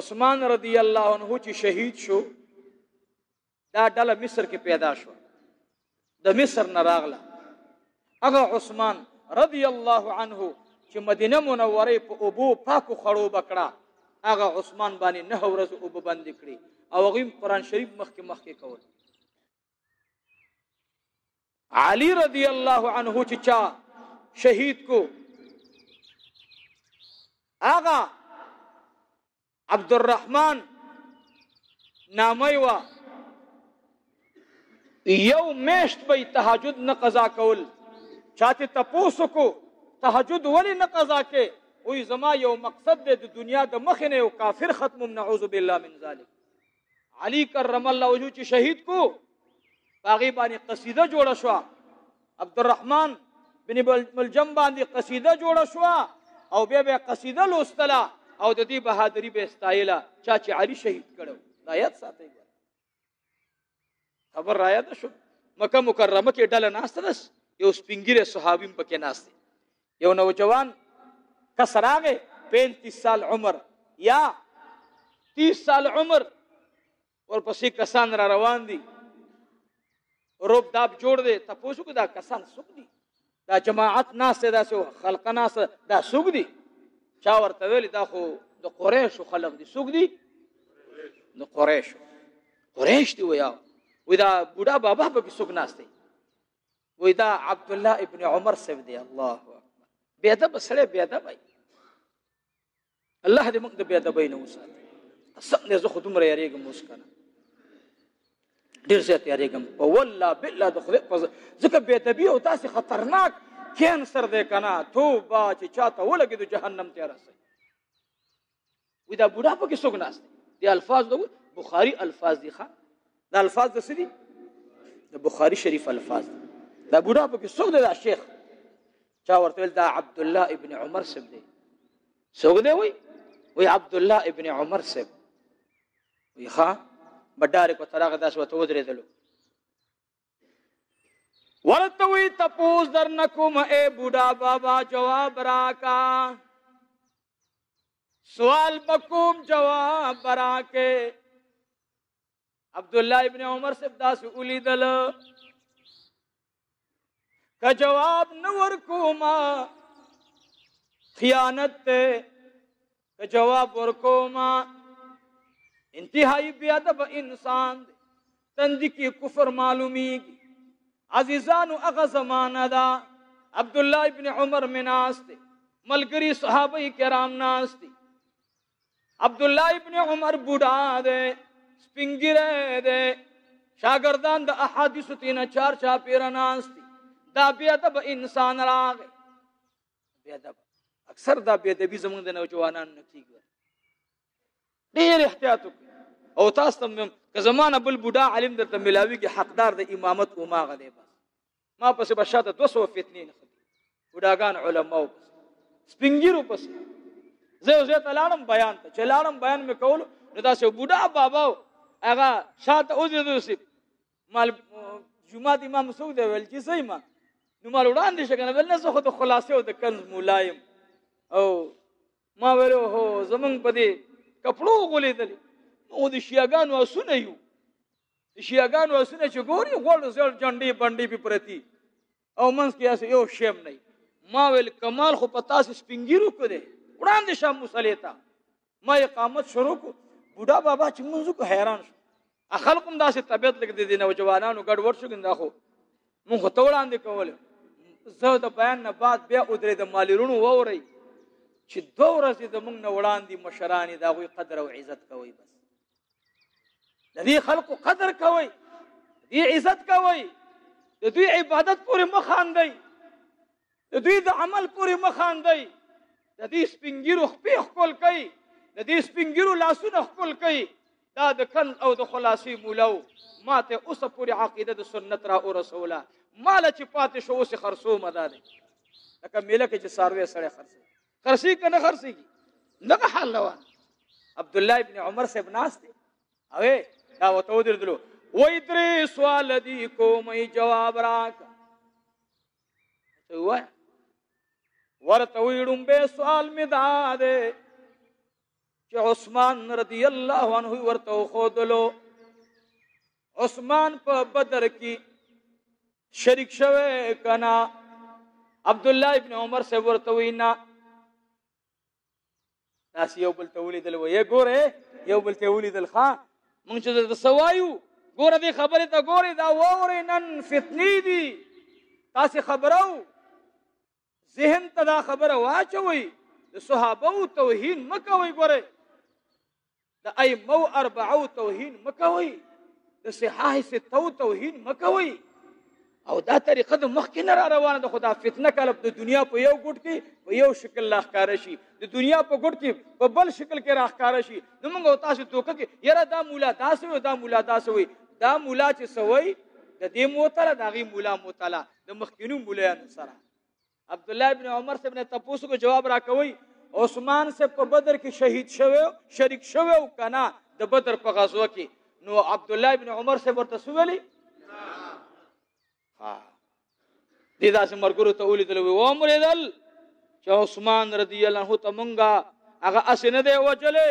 عثمان رضی الله عنه چې شهید شو دا ډله مصر کې پیدا شو د مصر نه راغله هغه عثمان رضی الله عنه چې مدینه منوره په اوبو پاکو خړو بکړه هغه عثمان باندې نه ورځ اوبو بند کړی او غیم قران شریف مخکې مخکې کول علی رضی الله عنه چې چا شهید کو اغا عبد الرحمن نامه وا یو میشت به تهجد نه قضا کول چاته تپوسو کو تهجد ولی نه قضا کې وې زما یو مقصد د دنیا د مخ نه یو کافر ختم نعوذ بالله من ذلک علی کرم الله وجو چې شهید کو باغی باندې قصیده جوړه شو عبدالرحمن بن ملجم باندې قصیده جوړه شو او بیا به قصیده لوستله او د دې بهادری به استایله چا چې علی شهید کړو دا یاد ساتي خبر را یاد شو مکه مکرمه کې ډله ناشته ده یو سپینګیره صحابي پکې ناشته یو نوجوان کسراغه 35 سال عمر یا 30 سال عمر ورپسې کسان را روان دي روب داب جوړ دي تاسو کو دا کسان څوک دي دا جماعت ناس ته داسې خلق ناس دا سوق دي چا ورته ویل دا خو د قریش خلق دي سوق دي د قریش قریش دی ویا وې دا بوډا بابا په کې سوق ناس دی وې دا عبد الله ابن عمر سیف دی الله اکبر بیا دا بسړې بیا دا بای الله دې موږ د بیا دبې نه وساتي قسم دې زه خود مر یریږم اوس کنه ډیر زیات یریږم په والله بالله د خدای په ځکه بیا دبې او تاسو خطرناک کینسر دې کنه توبه چې چاته ولګي د جهنم ته راسي وې دا بوډا په کې سګناست دي الفاظ د بخاری الفاظ دي ښا دا الفاظ د سړي د بخاری شریف الفاظ دا بوډا په کې سګ دا شیخ چا ورته ویل دا عبد الله ابن عمر سب دی څوک دی وای وای عبد الله ابن عمر سب وی ښا بډاره کو تراغه داس وته ودرېدلو ورته وی تپوس درنکوم اے بوډا بابا جواب راکا سوال بکوم جواب راکه عبد الله ابن عمر سب داس اولیدل که جواب نه ورکوم خیانت ته که جواب ورکوم انتهایی بی ادب انسان دی تند کی کفر معلومیږي عزیزانو هغه زمانہ دا عبد الله ابن عمر مناس دی ملګری صحابه کرام ناس دی عبدالله ابن عمر بوډا دی سپین ګیره دی شاګردان د احادیثو تینا چار چا پیر ناست دا بی ادب انسان راغ بی ادب اکثر دا بی ادبی زمونږ د نوجوانان نه کیږي ډیر احتیاط او تاسو تم که زمانه بل بوډا عالم درته ملاوی کې حقدار د امامت او ماغه دی بس ما پسې به شاته دوه سوه فتنې نه ختي بوډاګان علماو پسې سپینګیرو پسې زه یو ځای ته لاړم بیان ته چې لاړم بیان مې کولو نو داسې بوډا بابا و هغه شاته ودرېدو سي مال جمعات امام څوک دی ویل چې صحیح ما نو مال وړاندې شي کنه ول نه زه خو د خلاصې او د کنز مولایم او ما ویلو هو زمونږ په دې کپړو غولېدلې نو د شیعاګانو اسونه یو د شیعاګانو اسونه چې ګوري غوړ زړ جنډې بنډې په پرتی او منځ کې اسه یو شیم نه ما ویل کمال خو په تاسو سپینګیرو کو دی وړاندې شام مصلی ته ما اقامت شروع کو بوډا بابا چې مونږ کو حیران شو خلکم داسې طبیعت لګ دي نو جوانانو ګډ ور شو ګنده خو مونږ ته وړاندې کوله زه د بیان نه بعد بیا ودرې د مالرونو ووري چې دوه ورځې د مونږ نه وړاندې مشرانی دا غوي قدر او عزت کوي بس د دې خلکو قدر کوي دې عزت کوي د دوی عبادت پورې مخاندي د دوی د عمل پورې مخاندي د دې سپینګیرو خپې خپل کوي د دې سپینګیرو لاسونه خپل کوي دا د کن او د خلاصي مولاو ماته اوس پورې عقیده د سنت را او رسوله مال چې پاتې شو اوس خرصو مدار لکه ملک چې ساروي سره خرصه خرسي کنه خرسي دغه حال روان عبد الله ابن عمر صاحب ناس دی هغه دا وته ودرېدلو وای درې سوال دی کومې جواب راک وای ورته ویړم به سوال می دا ده چې عثمان رضی الله عنه ورته خودلو عثمان په بدر کې شریک شوه کنا عبد الله ابن عمر سے ورته وینا ناس یو بل ته ولیدل و یې ګوره یو بل ته ولیدل ښا مونږ چې د سوایو ګوره دې خبره ته ګوره دا وره نن فتنی دي تاسو خبرو ذهن ته دا خبره واچوي د صحابه او توهین مکوي ګوره د ائمه اربعه توهین مکوي د صحاح ستو توهین مکوي او دا طریقه د مخکې نه را روانه ده خو دا فتنه کله د دنیا په یو ګډ کې په یو شکل لاخکار شي د دنیا په ګډ کې په بل شکل کې راخکار شي نو موږ او تاسو دوکه کې یره دا مولا داسې او دا مولا داسې وي دا مولا چې سوي د دې موتله د غي مولا موتله د مخکینو مولایانو سره عبد الله ابن عمر سے ابن تپوس کو جواب را کوي عثمان سے په بدر کې شهید شوه شریک شوه او کنا د بدر په غزوه کې نو عبد الله ابن عمر سے ورته سویلی ها دې داسې مرګرو ته ولیدل وی او مریدل چې عثمان رضی الله عنه ته مونږه هغه اسنه دی وجلې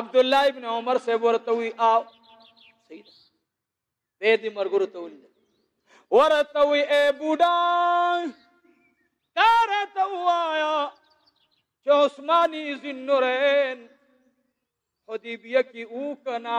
عبد الله ابن عمر سے ورته وی او سید به دې مرګرو ته ولید ورته وی اے بوډا کار ته وایا چې عثماني زنورین حدیبیه کې او کنا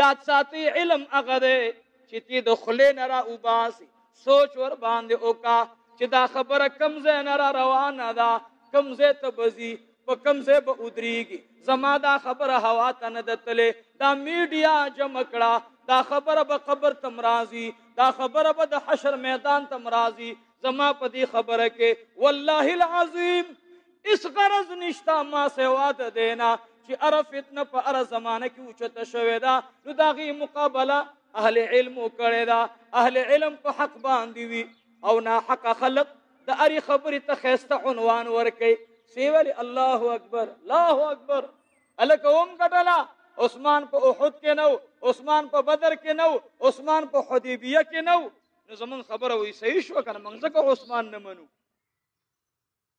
یاد ساتئ علم هغه دی چې ته د خولې نه راوباسې، سوچ ورباندې وکړه چې دا خبره کوم ځای نه را روانه ده، کوم ځای ته به ځي، په کوم ځای به ودرېږي، زما دا خبره هوا ته نه ده تللې، دا میډیا جمع کړه، دا خبره به قبر ته هم راځي، دا خبره به د حشر میدان ته هم راځي، زما په دې خبره کې والله العظیم اس غرض نشتا ما سوا د دینا چې اره فتنه په اره زمانه کې اوچته شوې ده نو دا غي مقابله اهل علم کړي ده اهل علم په حق باندې وي او نا حق خلق د اری خبرې ته خسته عنوان ورکي سیولی الله اکبر الله اکبر الکه هم کټلا عثمان په احد کې نو عثمان په بدر کې نو عثمان په حدیبیه کې نو نو زمون خبره وي صحیح شو کنه موږ ځکه عثمان نه منو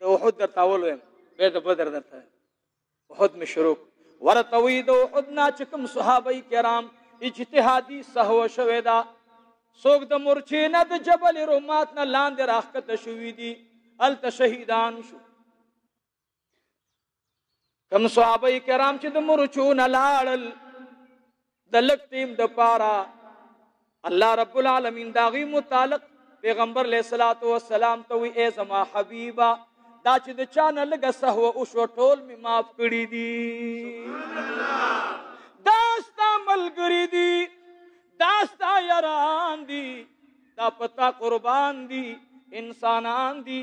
د احد درته اول وایم بیا د بدر درته احد می شروع ورته وی د احد نه چې کوم صحابه کرام اجتهادي سهو شوی دا څوک د مورچې نه د جبل رومات نه لاندې راخته شوی دي الته شهیدان شو کم صحابه کرام چې د مرچون لاړل د لک ټیم د پاره الله رب العالمین داغي متعلق پیغمبر علیہ الصلات والسلام ته وی ای زما حبیبا دا چې د چانه لګه سهو او شو ټول می معاف کړی دي دا ستا ملګری دي دا ستا یاران دي دا پتا قربان دي انسانان دي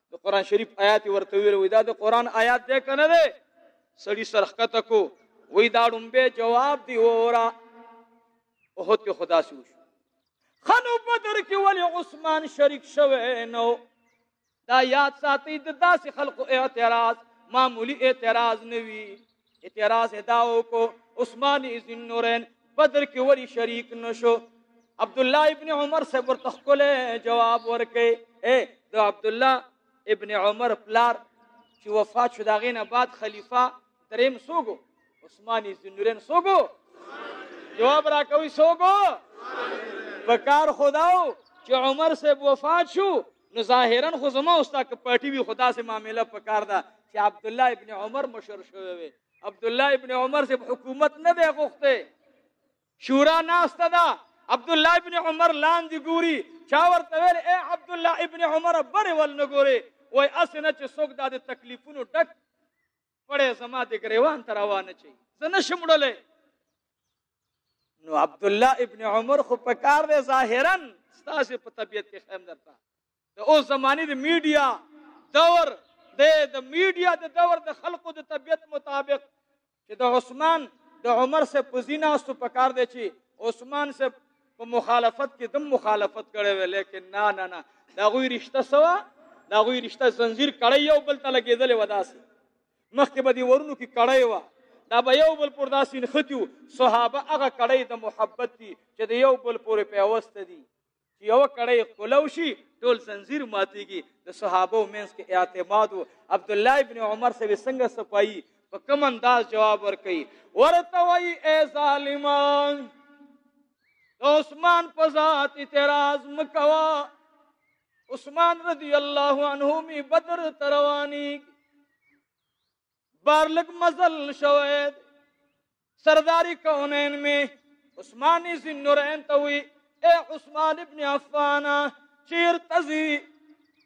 د قران شریف آیات ورته ویل وای دا د قران آیات دی کنه دی سړی سرخکته کو وای دا ډومبه جواب دی اورا اوهد کې خدا سو خنو بدر کې ولی عثمان شریک شوه نو دا یاد ساتي د داسې خلکو اعتراض معمولی اعتراض نه وی اعتراض ادا وکړو عثمان ابن نورین بدر کې وری شریک نشو عبد الله ابن عمر سے ورته خپل جواب ورکې اے د عبد الله ابن عمر پلار چې وفات شو دا غینه بعد خلیفہ دریم سوګو عثمان ابن نورین سوګو جواب را کوي سوګو بکار خداو چې عمر سے وفات شو نو ظاهرا خو زما او ستا که پارټي وي خو داسې معامله پکار ده چې عبدالله ابن عمر مشر شوی وي عبدالله ابن عمر صاحب حکومت نه دی غوښتی شورا ناسته ده عبدالله ابن عمر لاندې ګوري چا ورته ویل ای عبدالله ابن عمر برې ول نه ګورې وای اسې نه چې څوک دا د تکلیفونو ډک وړې زما د ګریوان ته روانه چي زه نشم وړلی نو عبد الله ابن عمر خو په کار دی ظاهرا ستاسو په طبيعت کې خیم درته د اوس زمانه د میډیا دور د د میډیا د دور د خلقو د طبيعت مطابق چې د عثمان د عمر سے پزینا است په کار دی چې عثمان سے په مخالفت کې دم مخالفت کړي وي لیکن نه نه نه دا غوي رشتہ سوا دا غوي رشتہ زنجیر کړي یو بل ته لګیدل وداسي مخکې به دی ورونو کې کړي و دا به یو بل پر داسې نختیو صحابه هغه کړي د محبت دي چې د یو بل پورې پیوست دي چې یو کړي کولو شي ټول زنجیر ماتيږي د صحابه مینس کې اعتماد عبد الله ابن عمر سره څنګه صفائی په کوم انداز جواب ورکړي ورته وایي اے ظالمان د عثمان په ذات اعتراض مکوا عثمان رضی الله عنه می بدر تروانی بار لګ مزل شوید سرداری کونین می عثماني زنورین ته وی اے عثمان ابن عفان چیر تزی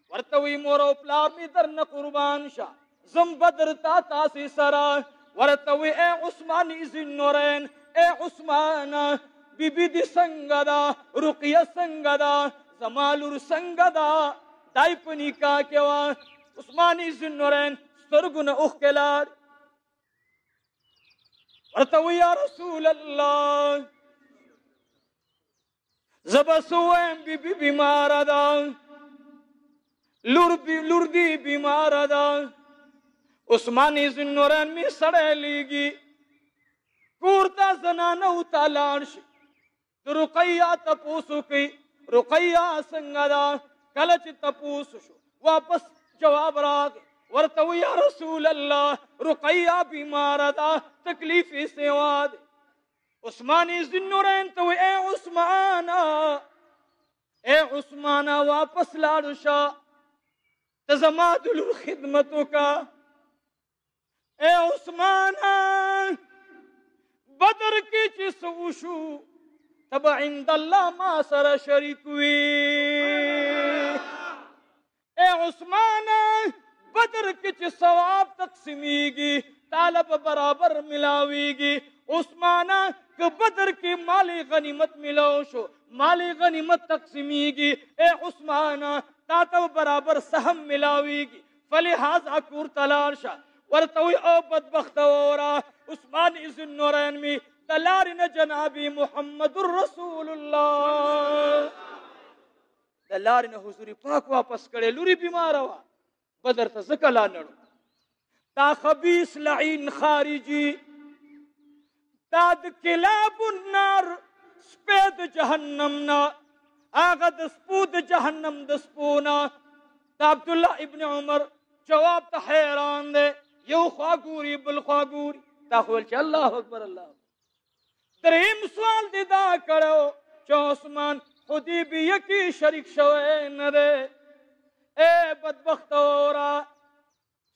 ورته وی مور او پلار می درنه قربان شه زم بدر تا تاسو سره ورته وی اے عثمان زنورین اے عثمان بی بی دی څنګه دا رقیه څنګه دا زمالور څنګه دا دای په نکاح کې وا عثماني زنورین سترګونه اوخ کلار ورته وی یا رسول الله زبسوم بی بی بیمار ده لور بی لور دی بیمار ده عثماني زنوران می سړی لیږي کور ته زنانه او تالان شي د رقیه تپوسو کوي رقیه څنګه ده کله چې تپوس شو واپس جواب راغی ورته یا رسول الله رقیه بیمار ده تکلیف یې سیوا ده عثمان ذنورین ته اے عثمان اے عثمان واپس لاړ شه ته زما د لور خدمت وکړه اے عثمان بدر کې چې سوشو تب عند الله ما سره شریک وي اے عثمان بدر کې چې ثواب تقسیمیږي طالب برابر ملاويږي عثمان که بدر کې مالی غنیمت ملاو شو مالی غنیمت تقسیمیږي اے عثمان تا ته برابر سهم ملاويږي فلهذا کور تلار شه ورته وی او بدبخت اورا عثمان ابن نورین می تلار نه جناب محمد رسول الله د لار نه حضور پاک واپس کړي لوري بیمار وا بدر ته زکه لا نړو دا خبيث لعين خارجي دا د کلاب النار سپه د جهنم نه هغه د سپو د جهنم د سپو نه د عبد الله ابن عمر جواب ته حیران دی یو خوا ګوري بل خوا ګوري دا خو چې الله اکبر الله دریم سوال دی دا کړو چې عثمان خودی به یکی شریک شوی نه دی اے بدبخت اورا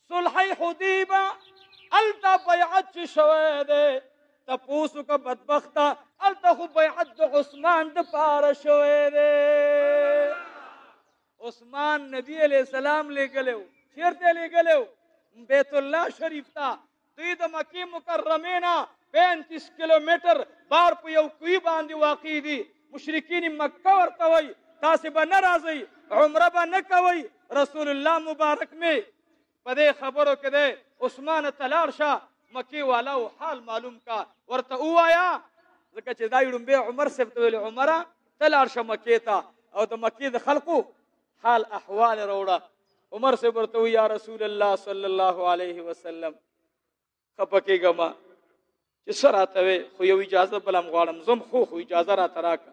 صلح حدیبه التا بیعت چې شوه ده تاسو کو بدبخت التا خو بیعت د عثمان د پار شوه ده عثمان نبی علیہ السلام لګلو چیرته لګلو بیت الله شریف ته دوی د مکې مکرمې نه پینتیس کیلومتر بار په یو کوی باندې واقع دي مشرکین مکه ورته وایي تاسو به نه راځئ عمره به نه کوئ رسول الله مبارک می په دې خبرو کې ده عثمان تلار شه مکی والا او حال معلوم کا ورته وایا ځکه چې دا یړم به عمر سب ته ویل عمره تلار شه مکی ته او د مکی د خلقو حال احوال روړه عمر سے برتو یا رسول الله صلی الله علیه وسلم خپکه ګما چې سره ته خو یو اجازه بلم غواړم زم خو خو اجازه را تراک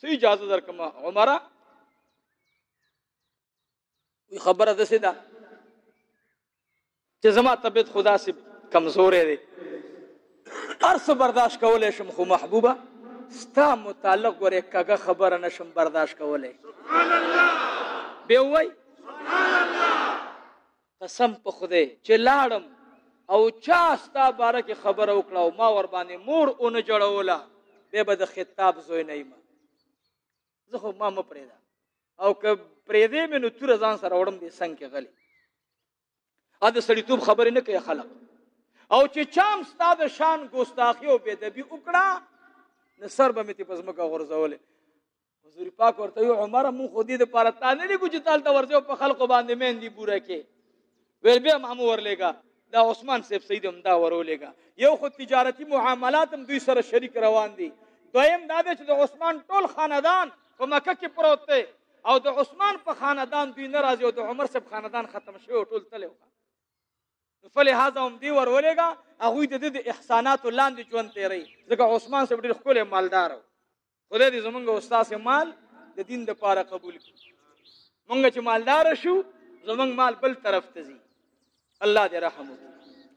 سې اجازه درکم عمره وی خبره ده سیدا چې زما طبیعت خو داسې کمزوری دی هر څه برداشت کولی شم خو محبوبه ستا متعلق ګورې کږه خبره نشم برداشت کولی بیا ووایي قسم په خدای چې لاړم او چا ستا باره کې خبره وکړه او ما ور باندې مور اونه جوړوله بیا به د خطاب زوی نه یم زه خو ما مه پرېږده او که پرېږدې مې نو توره ځان سره وړم دې څنګ کې غلی ا د سړیتوب خبرې نه کوي خلک او چې چام ستاد شان ګوستاخی او بيدبي وکړه نو سر به متي پزمکه غورځولې حضور پاک ورته یو عمر مو خو دې د پاره تا نه لګو چې تال ته ورځو په خلکو باندې مین دی بوره کې ویل بیا مامو ورلېګا دا عثمان سیف سید هم دا ورولېګا یو خو تجارتی معاملات هم دوی سره شریک روان دي دویم دا چې د عثمان ټول خاندان په مکه کې پروت دی او د عثمان په خاندان دوی نه راځي او د عمر صاحب خاندان ختم شوی او ټول تللی وکړه فلهذا هم دی ورولېږه هغوی د دې د احساناتو لاندې ژوند تېری ځکه عثمان صاحب ډېر ښکلی مالدار و خدای دې زمونږ استاد مال د دین د پاره قبول کړي مونږ چې مالدار شو زمونږ مال بل طرف ته ځي الله دې رحم وکړي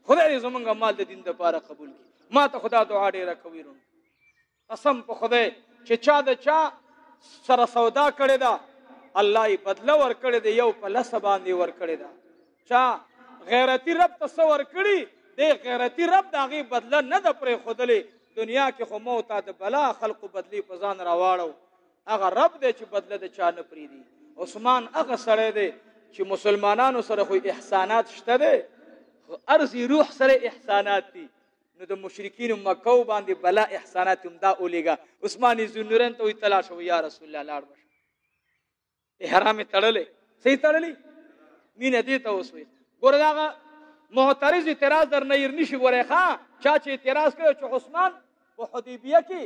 خدای دې زمونږ مال د دین د پاره قبول کړي ما ته خدا دعا ډېره کوي قسم په خدای چې چا د چا سره سودا کړې ده الله یې بدله ورکړې ده یو په لسه باندې ورکړې ده چا غیرتی رب ته څه ورکړي دی غیرتی رب د هغې بدله نه ده پرېښودلې دنیا کې خو مو تا د بلا خلقو بدلی په ځان راواړو هغه رب دی چې بدله د چا نه پریدي عثمان هغه سړی دی چې مسلمانانو سره خو احسانات شته دی ارزي روح سره احسانات دي نو د مشرکین مکه باندې بلا احسانات هم دا اولیګا عثمان زنورن ته وی تلاش و یا رسول الله لاړ بش احرام تړلې صحیح تړلې مين دې ته وسوي ګور داغه معترض اعتراض در نه يرني شي ګوره ښا چا چې اعتراض کړو چې عثمان په حدیبیه کې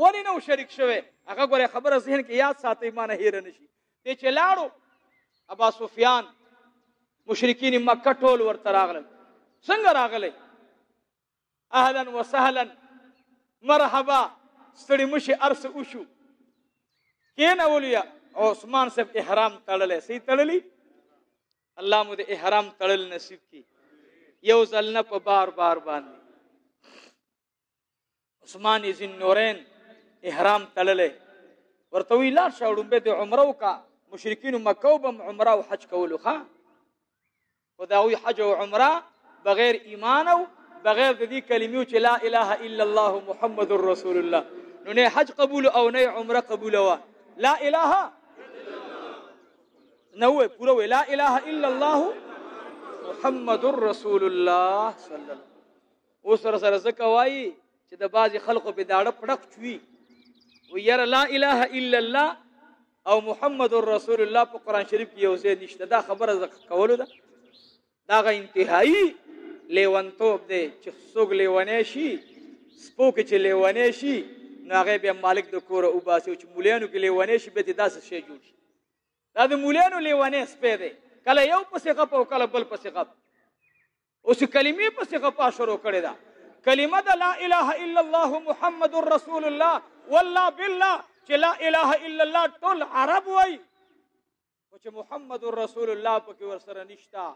ولې نو شریک شوه هغه ګوره خبره ذهن کې یاد ساتي معنی هیر نشي دی چې لاړو ابا سفیان مشرکین مکه ټول ورته راغلل څنګه راغلی اهلا وسهلا مرحبا ستړي مشي ارس وشو کین اولیا عثمان صاحب احرام تړلې سي تړلې الله مو د احرام تړل نصیب کی یو ځل نه په بار بار باندې عثمان ذی النورین احرام تړلې ورته وی لا شاړم به د عمره وکا مشرکین مکه او بم عمره او حج کولو ښا خدای حج او عمره بغیر ایمان او بغیر د دې کلمې چې لا اله الا الله محمد رسول الله نو نه حج قبول او نه عمره قبول وا لا اله نو پورا وی لا اله الا الله محمد رسول الله صلی الله او سره سره زکه وایي چې د بعضی خلکو په داړه پړق چوي و ير لا اله الا الله او محمد رسول الله په قران شریف کې یو ځای نشته دا خبره زکه کولو ده دا غ انتهایی لیونتوب دی چې څوګ لیونې شي سپوک چې لیونې شي نو هغه به مالک د کور او باسي چې مولانو کې لیونې شي به داسې شي جوړ شي دا د مولانو لیونې سپې دی کله یو پسې غپ او کله بل پسې غپ اوس کلمې پسې غپا شروع کړې ده کلمه د لا اله الا الله محمد رسول الله والله بالله چې لا اله الا الله ټول عرب وای او چې محمد رسول الله پکې ورسره نشتا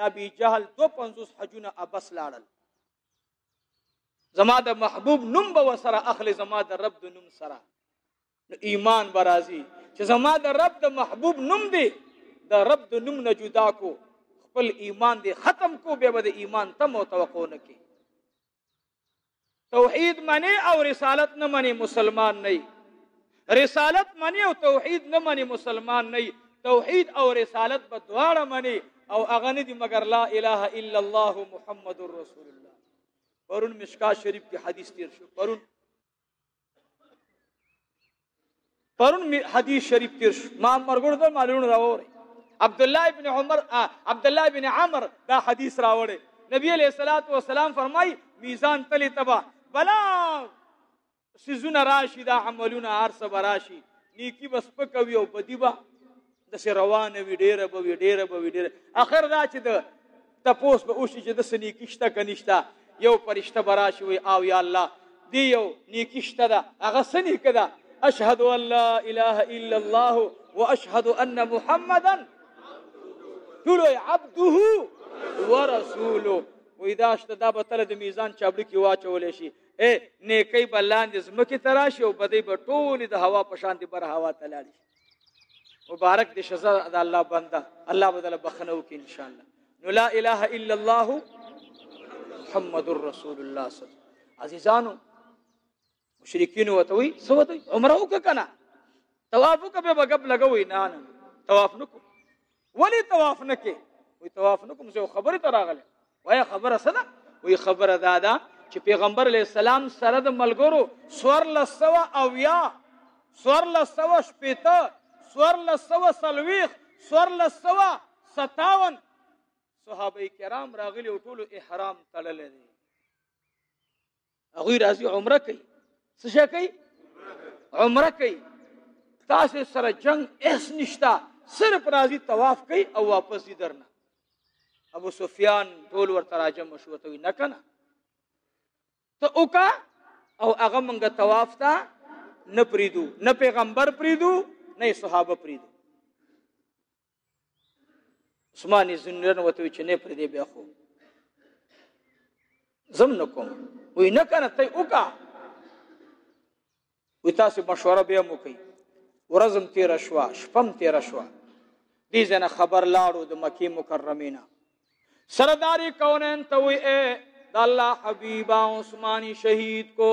دا بی جهل 250 حجونه ابس لاړل زما د محبوب نوم به وسره اخلي زما د رب د نوم سره نو ایمان به راځي چې زما د رب د محبوب نوم دی د رب د نوم نه جدا کو خپل ایمان دی ختم کو بیا به د ایمان تم او توقع نه کی توحید منی او رسالت نه منی مسلمان نه رسالت منی او توحید نه منی مسلمان نه توحید او رسالت به دواړه منی او هغه نه دي مګر لا اله الا الله محمد رسول الله پرون مشکا شریف کې حدیث تیر شو پرون پرون می حدیث شریف تیر شو ما مرګونو ته معلومونه راوړي عبد الله ابن عمر عبد الله ابن عمر دا حدیث راوړي نبی علیہ الصلات والسلام فرمای میزان تلی تبا بلا سيزونه راشي دا عملونه هر څه راشي نیکی بس پکوي او بدی با د سه روانه وی ډیره به وی ډیره به وی ډیره اخر دا چې د تپوس به اوشي چې د سنې کیشته کنيشته یو پرشته براشي وي او یا الله دی یو نیکیشته ده هغه سنې کده اشهد ان لا اله الا الله واشهد ان محمدا ټول عبده ورسوله وې دا شته دا به تل د میزان چابړي کې واچول شي اے نیکي بلاند زمکه تراشي او بدی به ټول د هوا په شان دي بر هوا تلاړي مبارک دې شزا د الله بنده الله بدل بخنه وکي ان شاء الله نو لا اله الا الله محمد رسول الله صلی الله عزیزانو مشرکین وتوي سوته عمره وکنا طواف وکبه بغب لګوي نه نه طواف نکو ولی طواف نه کې وی طواف نه کوم څه خبره ته راغله وای خبره سره وی خبره دا ده چې پیغمبر علی السلام سره د ملګرو سور لسوا او یا سور لسوا شپېته سور لسوا سلويخ سور لسوا 57 صحابه کرام راغلي او ټول احرام تړلې دي هغه راځي عمره کوي څه شي کوي عمره کوي تاسو سره جنگ اس نشتا صرف راځي طواف کوي او واپس دي درنه ابو سفیان ټول ورته راجم شو ته نه کنه ته اوکا او هغه مونږه طواف ته نه پریدو نه پیغمبر پریدو نه صحابه پریدو عثمان زنرن وته چې نه پر دې بیا خو زم نکوم وی نه کنه ته وکا وی تاسو مشوره به مو کوي ورزم تیر شوا شپم تیر شوا دې زنه خبر لاړو د مکی مکرمینا سرداری کونن ته وی اے د الله حبیبا عثماني شهید کو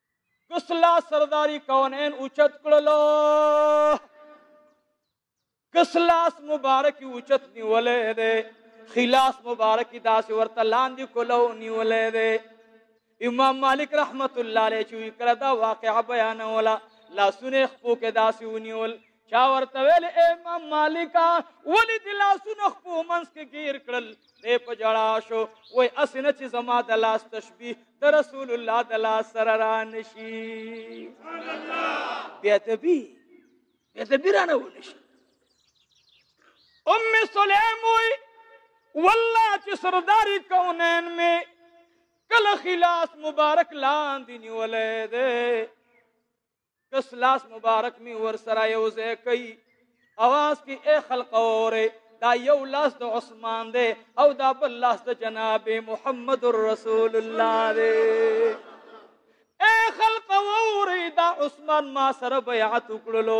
کسلا سرداری کونین اوچت کړلو کسلاس مبارک اوچت نیولې ده خلاص مبارک داس ورته لاندې کولو نیولې ده امام مالک رحمت الله علیه چې کړه دا واقعا بیان ولا لاسونه خپو کې داسې ونیول چا ورته ویل اے امام مالکا ولی د لاسونو خپو منځ کې گیر کړل دی په جړا شو وای اسنه چې زما د لاس تشبیه د رسول الله د لاس سره را نشي بیا تبي بیا تبي را نه ونشي ام سلیم وای والله چې سرداری کونین می کله خلاص مبارک لاندې نیولې ده کس لاس مبارک می ور سره یو ځای کوي اواز کې اے خلق اوره دا یو لاس د عثمان دی او دا بل لاس د جناب محمد رسول الله دی اے خلق اوره دا عثمان ما سره بیعت وکړلو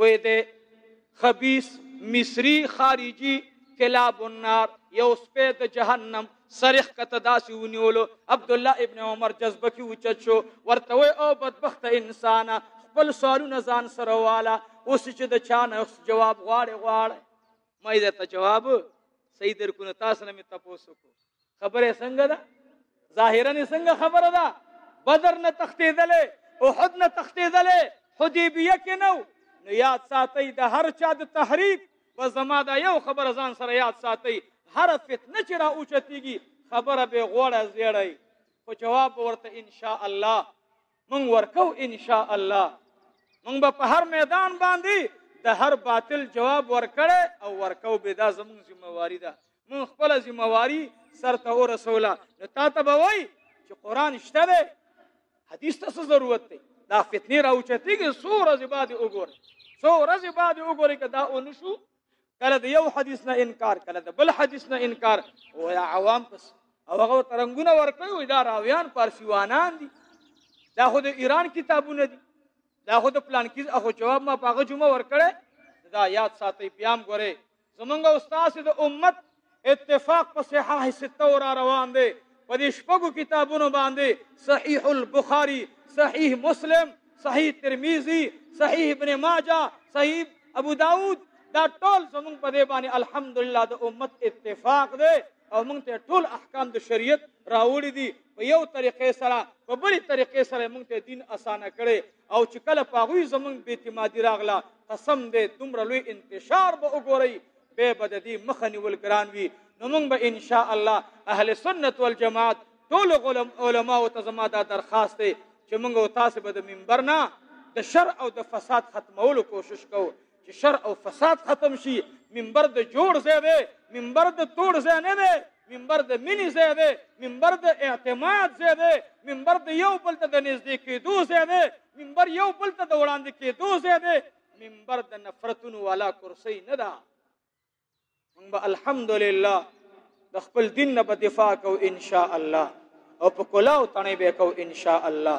وې دې خبیث مصری خارجی کلاب النار یو سپی د جهنم سرخ کته داسې ونیولو عبدالله ابن عمر جذبه کې اوچت شو ورته وای او بدبخت انسان خپل سوالونه ځان سره واله اوس چې د چا نه جواب غواړي غواړي مې دا ته جواب صحیح درکونه تاسو نه مې تاسو کو خبره څنګه ده ظاهرا څنګه خبره ده بدر نه تختیدل احد نه تختیدل حدیبیه کې نو نو یاد ساتي د هر چا د تحریک و زما دا یو خبر ځان سره یاد ساتي هر فتنه چې را اوچتیږي خبره به غوړه زیړی خو جواب ورته ان شاء الله مونږ ورکو ان شاء الله مونږ به په هر میدان باندې د هر باطل جواب ورکړي او ورکو به دا زموږ ذمہواری ده مونږ خپل ذمہواری سرته ورسوله نو تا ته به وای چې قران شته ده حدیث ته څه ضرورت دی دا فتنه راوچتیږي سور از بعد وګور سور از بعد وګوري کدا اونشو کله د یو حدیث نه انکار کله د بل حدیث نه انکار او یا عوام پس او هغه ترنګونه ورکوي وي دا راویان پارسیوانان دي دا خو د ایران کتابونه دي دا خو د پلان کې اخو جواب ما پاغه جمعه ورکړې دا یاد ساتي پیام ګوره زمونږ استاد د امت اتفاق په صحاح سته او را روان دی په دې شپږو کتابونو باندې صحیح البخاری صحیح مسلم صحیح ترمذی صحیح ابن ماجه صحیح ابو داود دا ټول زمونږ په دې باندې الحمدلله د امت اتفاق دی او موږ ته ټول احکام د شریعت راوړي دي په یو طریقې سره په بلې طریقې سره موږ ته دین اسانه کړي او چې کله په هغوی زمونږ بې اعتمادي راغله قسم دی دومره لوی انتشار به وګورئ به به د دې مخه نیول ګران وي نو موږ به ان شاء الله اهل سنت والجماعت ټول علماء او تزما دا درخواست دی چې موږ او تاسو به د منبر نه د شر او د فساد ختمولو کوشش کوو چې شر او فساد ختم شي منبر د جوړ ځای دی منبر د توړ ځای نه دی منبر د مینې ځای دی منبر د اعتماد ځای دی منبر د یو بل ته د نږدې کېدو ځای دی منبر یو بل ته د وړاندې کېدو ځای دی منبر د نفرتونو والا کرسي نه ده موږ به الحمدلله د خپل دین نه به دفاع کو ان شاء الله او په کلاو تنه به کو ان شاء الله